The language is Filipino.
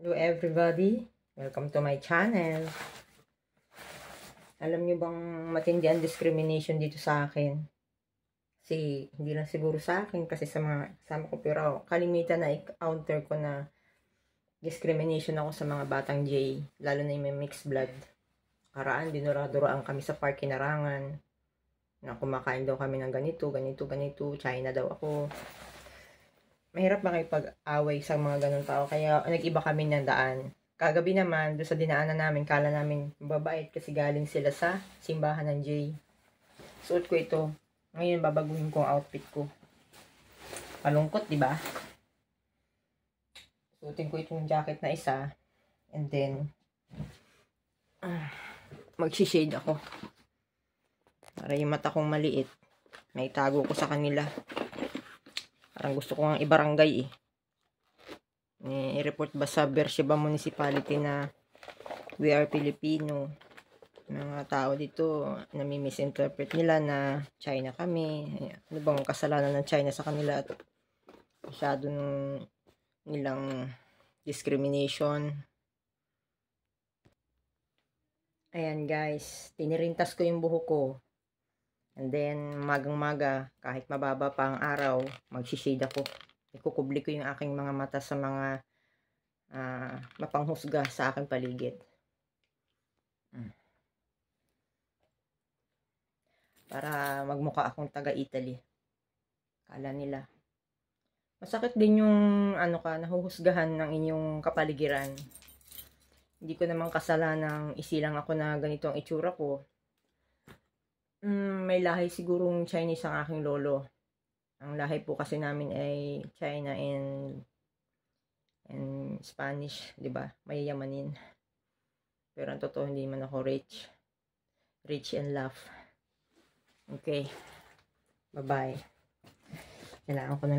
Hello everybody, welcome to my channel. Alam niyo bang matindi ang discrimination dito sa akin? Kasi hindi lang siguro sa akin kasi sa mga kasama ko pero kalimitan na encounter ko na discrimination ako sa mga batang J, lalo na yung may mixed blood. Karaan, dinura-duraan kami sa park kinarangan na kumakain daw kami ng ganito, ganito, ganito, China daw ako mahirap makipag-away sa mga ganun tao. Kaya nag-iba kami ng daan. Kagabi naman, doon sa dinaanan namin, kala namin babait kasi galing sila sa simbahan ng Jay. Suot ko ito. Ngayon, babaguhin ko ang outfit ko. Malungkot, di ba? Suotin ko itong jacket na isa. And then, ah, magsishade ako. Para yung mata kong maliit, may tago ko sa kanila. Parang gusto ko nga ibarangay eh. I-report ba sa Beersheba Municipality na we are Filipino. Mga tao dito, nami-misinterpret nila na China kami. Ano bang kasalanan ng China sa kanila? At masyado nung nilang discrimination. Ayan guys, tinirintas ko yung buhok ko. And then, magang-maga, kahit mababa pa ang araw, magsishade ako. Ikukubli ko yung aking mga mata sa mga uh, mapanghusga sa aking paligid. Hmm. Para magmukha akong taga-Italy. Kala nila. Masakit din yung ano ka, nahuhusgahan ng inyong kapaligiran. Hindi ko naman kasalanang isilang ako na ganito ang itsura ko Mm, may lahi sigurong Chinese ang aking lolo. Ang lahi po kasi namin ay China and and Spanish, 'di ba? Mayayamanin. Pero ang totoo hindi man ako rich. Rich and love. Okay. Bye-bye. Kailangan ko ng